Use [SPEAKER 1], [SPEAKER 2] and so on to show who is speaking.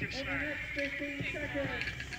[SPEAKER 1] Thank
[SPEAKER 2] you, the 15 seconds.